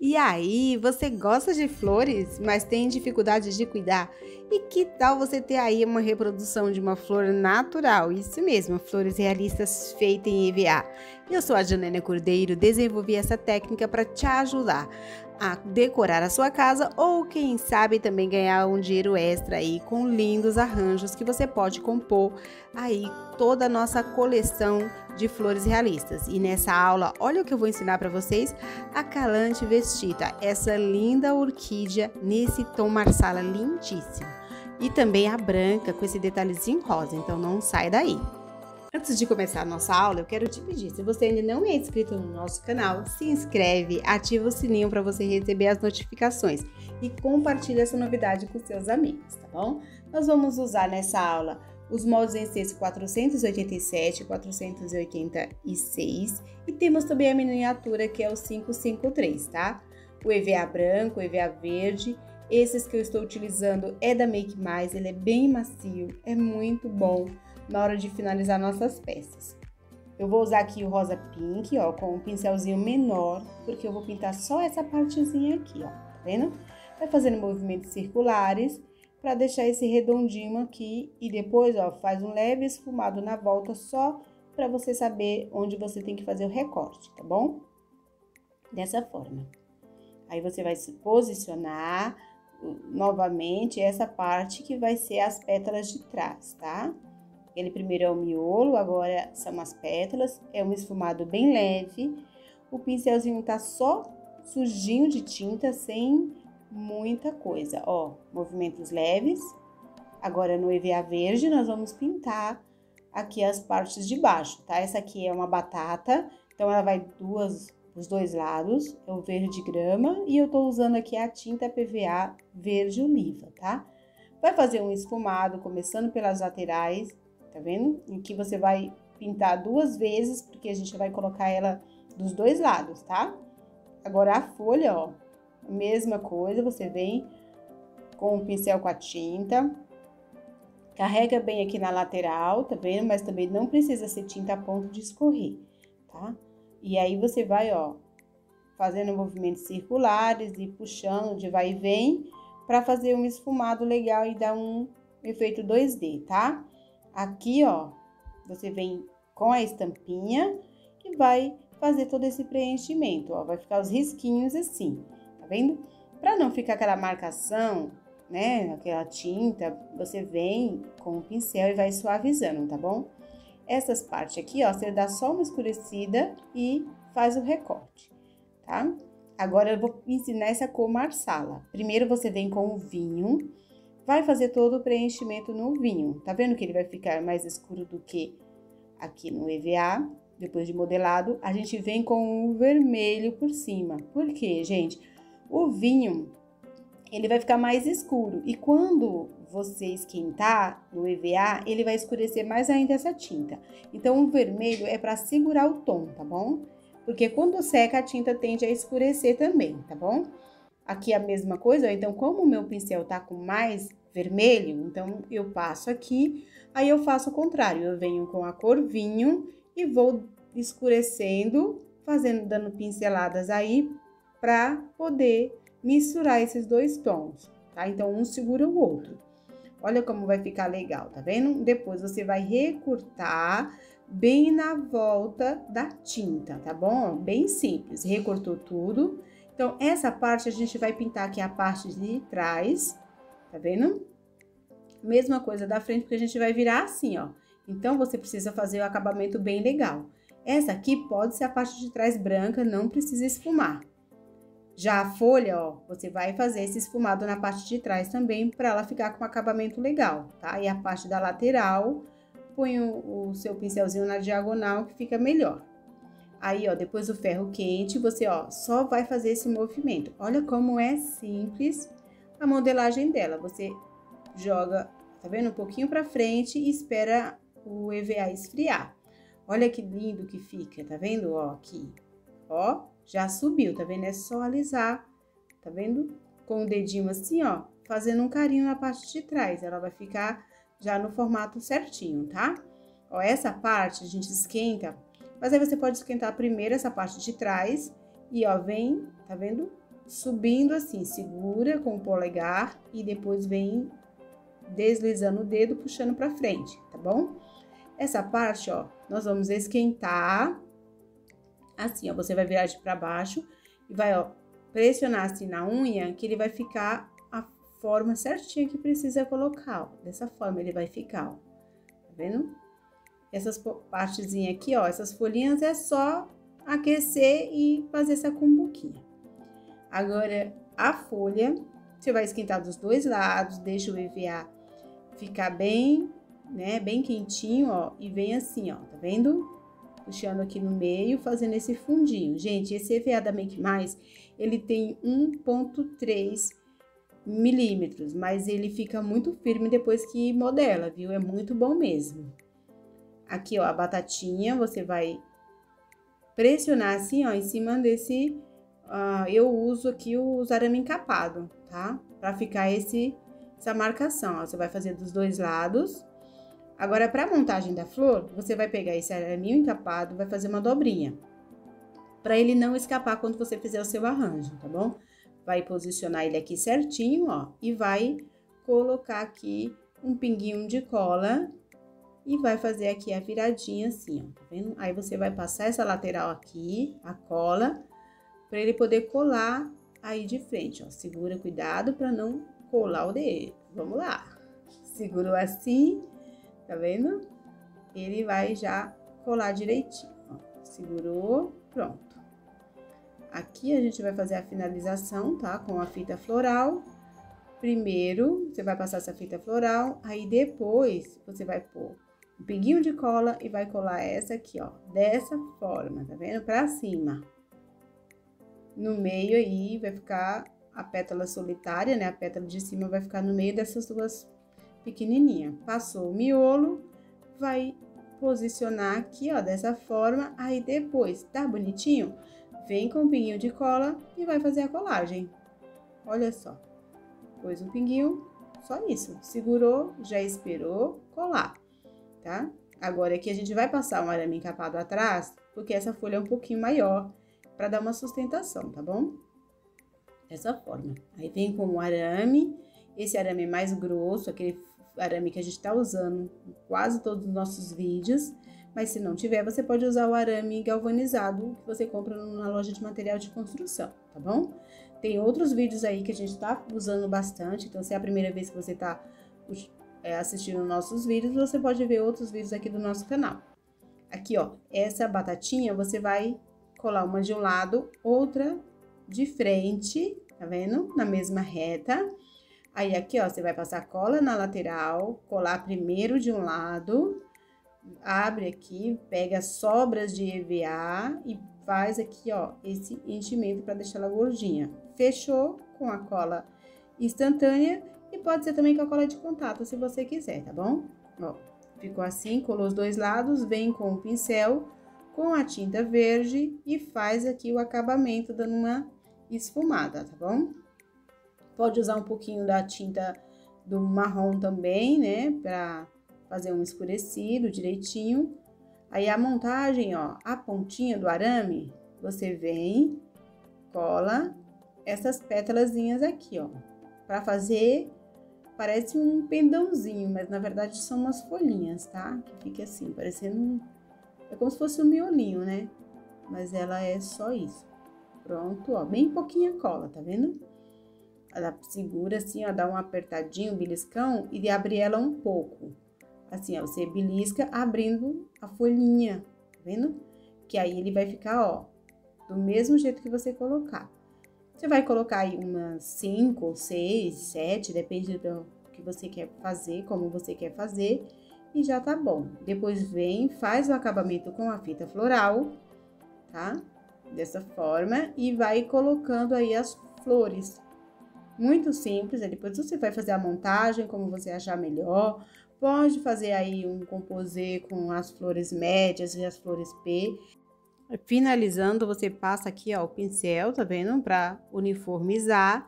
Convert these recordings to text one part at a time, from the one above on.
E aí, você gosta de flores, mas tem dificuldade de cuidar? E que tal você ter aí uma reprodução de uma flor natural? Isso mesmo, flores realistas feitas em EVA. Eu sou a Janênia Cordeiro, desenvolvi essa técnica para te ajudar a decorar a sua casa ou quem sabe também ganhar um dinheiro extra aí com lindos arranjos que você pode compor aí toda a nossa coleção de flores realistas. E nessa aula, olha o que eu vou ensinar para vocês, a Calante Vestita, essa linda orquídea nesse tom marsala lindíssimo. E também a branca com esse detalhezinho rosa, então não sai daí. Antes de começar a nossa aula, eu quero te pedir, se você ainda não é inscrito no nosso canal, se inscreve, ativa o sininho para você receber as notificações e compartilha essa novidade com seus amigos, tá bom? Nós vamos usar nessa aula os moldes em cesto 487 e 486 e temos também a miniatura que é o 553, tá? O EVA branco, o EVA verde, esses que eu estou utilizando é da Make Mais, ele é bem macio, é muito bom na hora de finalizar nossas peças. Eu vou usar aqui o rosa pink, ó, com um pincelzinho menor, porque eu vou pintar só essa partezinha aqui, ó, tá vendo? Vai fazendo movimentos circulares para deixar esse redondinho aqui e depois, ó, faz um leve esfumado na volta só para você saber onde você tem que fazer o recorte, tá bom? Dessa forma. Aí você vai se posicionar novamente essa parte que vai ser as pétalas de trás, tá? Ele primeiro é o miolo, agora são as pétalas, é um esfumado bem leve. O pincelzinho tá só sujinho de tinta, sem muita coisa, ó, movimentos leves. Agora no EVA verde nós vamos pintar aqui as partes de baixo, tá? Essa aqui é uma batata, então ela vai duas os dois lados, é o verde grama e eu tô usando aqui a tinta PVA verde oliva, tá? Vai fazer um esfumado começando pelas laterais tá vendo? Que você vai pintar duas vezes, porque a gente vai colocar ela dos dois lados, tá? Agora a folha, ó, mesma coisa, você vem com o pincel com a tinta, carrega bem aqui na lateral, tá vendo? Mas também não precisa ser tinta a ponto de escorrer, tá? E aí você vai, ó, fazendo movimentos circulares e puxando de vai e vem para fazer um esfumado legal e dar um efeito 2D, tá? Aqui, ó, você vem com a estampinha e vai fazer todo esse preenchimento, ó. Vai ficar os risquinhos assim, tá vendo? Para não ficar aquela marcação, né, aquela tinta, você vem com o pincel e vai suavizando, tá bom? Essas partes aqui, ó, você dá só uma escurecida e faz o recorte, tá? Agora eu vou ensinar essa cor marsala. Primeiro você vem com o vinho vai fazer todo o preenchimento no vinho. Tá vendo que ele vai ficar mais escuro do que aqui no EVA? Depois de modelado, a gente vem com o vermelho por cima. Por quê, gente? O vinho, ele vai ficar mais escuro. E quando você esquentar no EVA, ele vai escurecer mais ainda essa tinta. Então, o vermelho é para segurar o tom, tá bom? Porque quando seca, a tinta tende a escurecer também, tá bom? Aqui a mesma coisa, então como o meu pincel tá com mais vermelho, então eu passo aqui, aí eu faço o contrário, eu venho com a cor vinho e vou escurecendo, fazendo, dando pinceladas aí para poder misturar esses dois tons, tá? Então, um segura o outro. Olha como vai ficar legal, tá vendo? Depois você vai recortar bem na volta da tinta, tá bom? Bem simples, recortou tudo. Então, essa parte a gente vai pintar aqui a parte de trás, tá vendo? Mesma coisa da frente, porque a gente vai virar assim, ó. Então, você precisa fazer o acabamento bem legal. Essa aqui pode ser a parte de trás branca, não precisa esfumar. Já a folha, ó, você vai fazer esse esfumado na parte de trás também, para ela ficar com um acabamento legal, tá? E a parte da lateral, põe o, o seu pincelzinho na diagonal, que fica melhor. Aí, ó, depois do ferro quente, você, ó, só vai fazer esse movimento. Olha como é simples a modelagem dela. Você joga, tá vendo? Um pouquinho pra frente e espera o EVA esfriar. Olha que lindo que fica, tá vendo? Ó, aqui. Ó, já subiu, tá vendo? É só alisar, tá vendo? Com o dedinho assim, ó, fazendo um carinho na parte de trás. Ela vai ficar já no formato certinho, tá? Ó, essa parte a gente esquenta, mas aí você pode esquentar primeiro essa parte de trás e, ó, vem, tá vendo? subindo assim, segura com o polegar e depois vem deslizando o dedo, puxando para frente, tá bom? Essa parte, ó, nós vamos esquentar assim, ó, você vai virar de para baixo e vai, ó, pressionar assim na unha, que ele vai ficar a forma certinha que precisa colocar, ó. Dessa forma ele vai ficar, ó. Tá vendo? Essas partezinhas aqui, ó, essas folhinhas é só aquecer e fazer essa cumbuquinha. Agora, a folha, você vai esquentar dos dois lados, deixa o EVA ficar bem, né, bem quentinho, ó, e vem assim, ó, tá vendo? Puxando aqui no meio, fazendo esse fundinho. Gente, esse EVA da Make Mais, ele tem 1.3 milímetros, mas ele fica muito firme depois que modela, viu? É muito bom mesmo. Aqui, ó, a batatinha, você vai pressionar assim, ó, em cima desse... Uh, eu uso aqui o arame encapado, tá? Pra ficar esse, essa marcação, ó. Você vai fazer dos dois lados. Agora, pra montagem da flor, você vai pegar esse araminho encapado, vai fazer uma dobrinha. Pra ele não escapar quando você fizer o seu arranjo, tá bom? Vai posicionar ele aqui certinho, ó. E vai colocar aqui um pinguinho de cola e vai fazer aqui a viradinha assim, ó, tá vendo? Aí você vai passar essa lateral aqui, a cola, para ele poder colar aí de frente, ó. Segura, cuidado para não colar o dedo. Vamos lá. Segurou assim, tá vendo? Ele vai já colar direitinho, ó. Segurou, pronto. Aqui a gente vai fazer a finalização, tá? Com a fita floral. Primeiro, você vai passar essa fita floral, aí depois você vai pôr um pinguinho de cola e vai colar essa aqui, ó, dessa forma, tá vendo? Pra cima. No meio aí vai ficar a pétala solitária, né? A pétala de cima vai ficar no meio dessas duas pequenininhas. Passou o miolo, vai posicionar aqui, ó, dessa forma. Aí depois, tá bonitinho? Vem com o pinguinho de cola e vai fazer a colagem. Olha só. Pôs um pinguinho, só isso. Segurou, já esperou colar tá? Agora aqui a gente vai passar um arame encapado atrás, porque essa folha é um pouquinho maior, para dar uma sustentação, tá bom? Dessa forma. Aí vem com o arame, esse arame é mais grosso, aquele arame que a gente tá usando em quase todos os nossos vídeos, mas se não tiver, você pode usar o arame galvanizado que você compra na loja de material de construção, tá bom? Tem outros vídeos aí que a gente tá usando bastante, então se é a primeira vez que você tá é, assistindo nossos vídeos, você pode ver outros vídeos aqui do nosso canal. Aqui, ó, essa batatinha você vai colar uma de um lado, outra de frente, tá vendo? Na mesma reta. Aí, aqui, ó, você vai passar cola na lateral, colar primeiro de um lado, abre aqui, pega sobras de EVA e faz aqui, ó, esse enchimento para deixar ela gordinha. Fechou com a cola instantânea e pode ser também com a cola de contato, se você quiser, tá bom? Ó, ficou assim, colou os dois lados, vem com o pincel, com a tinta verde e faz aqui o acabamento dando uma esfumada, tá bom? Pode usar um pouquinho da tinta do marrom também, né, pra fazer um escurecido direitinho. Aí a montagem, ó, a pontinha do arame, você vem, cola essas pétalazinhas aqui, ó, para fazer Parece um pendãozinho, mas na verdade são umas folhinhas, tá? Que fica assim, parecendo... É como se fosse um miolinho, né? Mas ela é só isso. Pronto, ó, bem pouquinha cola, tá vendo? Ela segura assim, ó, dá um apertadinho, um beliscão e abre ela um pouco. Assim, ó, você belisca abrindo a folhinha, tá vendo? Que aí ele vai ficar, ó, do mesmo jeito que você colocar. Você vai colocar aí umas 5 ou 6, 7, depende do que você quer fazer, como você quer fazer, e já tá bom. Depois vem, faz o acabamento com a fita floral, tá? Dessa forma, e vai colocando aí as flores. Muito simples, aí depois você vai fazer a montagem, como você achar melhor. Pode fazer aí um composê com as flores médias e as flores P. Finalizando, você passa aqui, ó, o pincel, tá vendo? Pra uniformizar.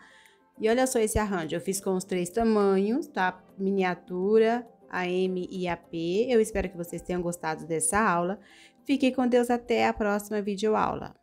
E olha só esse arranjo, eu fiz com os três tamanhos, tá? Miniatura, a M e a P. Eu espero que vocês tenham gostado dessa aula. Fique com Deus até a próxima videoaula.